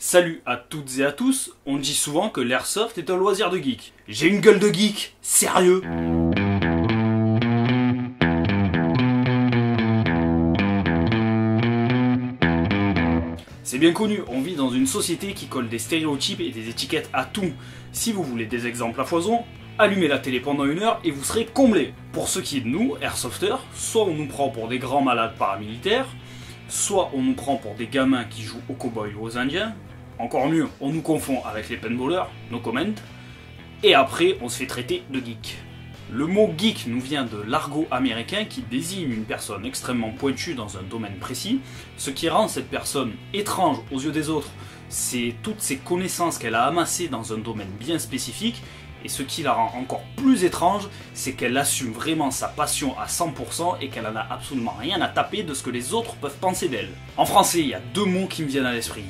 Salut à toutes et à tous, on dit souvent que l'airsoft est un loisir de geek. J'ai une gueule de geek, sérieux C'est bien connu, on vit dans une société qui colle des stéréotypes et des étiquettes à tout. Si vous voulez des exemples à foison, allumez la télé pendant une heure et vous serez comblé. Pour ce qui est de nous, airsofters, soit on nous prend pour des grands malades paramilitaires, soit on nous prend pour des gamins qui jouent aux cowboys ou aux indiens, encore mieux, on nous confond avec les paintballers, no comment. Et après, on se fait traiter de geek. Le mot geek nous vient de l'argot américain qui désigne une personne extrêmement pointue dans un domaine précis. Ce qui rend cette personne étrange aux yeux des autres, c'est toutes ces connaissances qu'elle a amassées dans un domaine bien spécifique. Et ce qui la rend encore plus étrange, c'est qu'elle assume vraiment sa passion à 100% et qu'elle en a absolument rien à taper de ce que les autres peuvent penser d'elle. En français, il y a deux mots qui me viennent à l'esprit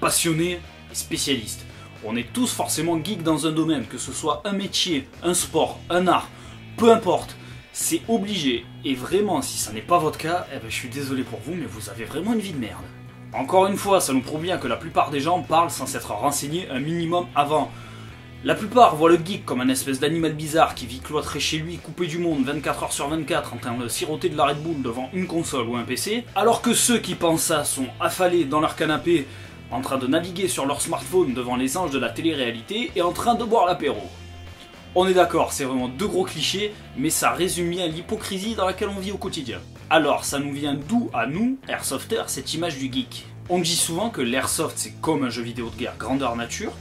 passionné et spécialiste. On est tous forcément geeks dans un domaine, que ce soit un métier, un sport, un art, peu importe. C'est obligé. Et vraiment, si ça n'est pas votre cas, eh ben, je suis désolé pour vous, mais vous avez vraiment une vie de merde. Encore une fois, ça nous prouve bien que la plupart des gens parlent sans s'être renseignés un minimum avant. La plupart voient le geek comme un espèce d'animal bizarre qui vit cloîtré chez lui, coupé du monde 24 heures sur 24 en train de siroter de la Red Bull devant une console ou un PC, alors que ceux qui pensent ça sont affalés dans leur canapé en train de naviguer sur leur smartphone devant les anges de la télé-réalité et en train de boire l'apéro. On est d'accord, c'est vraiment deux gros clichés, mais ça résume bien l'hypocrisie dans laquelle on vit au quotidien. Alors, ça nous vient d'où à nous, airsofters, cette image du geek? On dit souvent que l'airsoft c'est comme un jeu vidéo de guerre grandeur nature,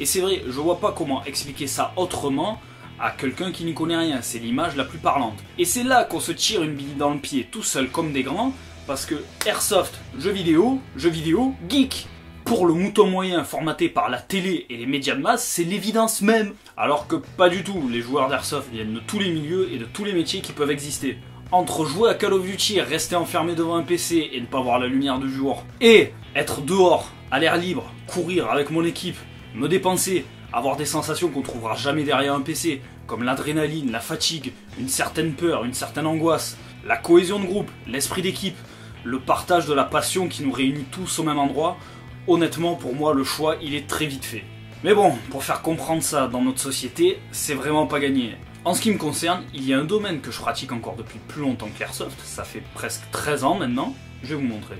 et c'est vrai, je vois pas comment expliquer ça autrement à quelqu'un qui n'y connaît rien, c'est l'image la plus parlante. Et c'est là qu'on se tire une bille dans le pied tout seul comme des grands, parce que airsoft, jeu vidéo, jeu vidéo, geek pour le mouton moyen formaté par la télé et les médias de masse, c'est l'évidence même. Alors que pas du tout, les joueurs d'airsoft viennent de tous les milieux et de tous les métiers qui peuvent exister. Entre jouer à Call of Duty, rester enfermé devant un PC et ne pas voir la lumière du jour, et être dehors, à l'air libre, courir avec mon équipe, me dépenser, avoir des sensations qu'on trouvera jamais derrière un PC, comme l'adrénaline, la fatigue, une certaine peur, une certaine angoisse, la cohésion de groupe, l'esprit d'équipe, le partage de la passion qui nous réunit tous au même endroit, honnêtement, pour moi, le choix, il est très vite fait. Mais bon, pour faire comprendre ça dans notre société, c'est vraiment pas gagné. En ce qui me concerne, il y a un domaine que je pratique encore depuis plus longtemps que l'Airsoft, ça fait presque 13 ans maintenant, je vais vous montrer.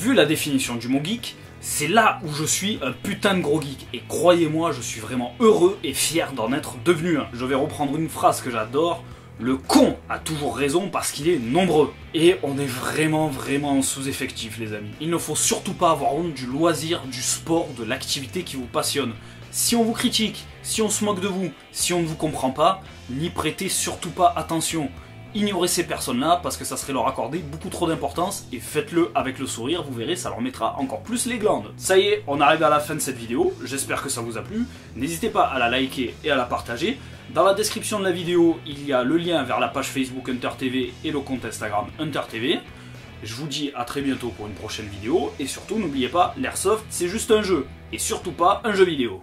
Vu la définition du mot geek, c'est là où je suis un putain de gros geek. Et croyez-moi, je suis vraiment heureux et fier d'en être devenu un. Je vais reprendre une phrase que j'adore. Le con a toujours raison parce qu'il est nombreux. Et on est vraiment, vraiment en sous-effectif, les amis. Il ne faut surtout pas avoir honte du loisir, du sport, de l'activité qui vous passionne. Si on vous critique, si on se moque de vous, si on ne vous comprend pas, n'y prêtez surtout pas attention ignorez ces personnes-là parce que ça serait leur accorder beaucoup trop d'importance et faites-le avec le sourire, vous verrez, ça leur mettra encore plus les glandes. Ça y est, on arrive à la fin de cette vidéo, j'espère que ça vous a plu. N'hésitez pas à la liker et à la partager. Dans la description de la vidéo, il y a le lien vers la page Facebook Hunter TV et le compte Instagram Hunter TV. Je vous dis à très bientôt pour une prochaine vidéo et surtout n'oubliez pas, l'airsoft c'est juste un jeu et surtout pas un jeu vidéo.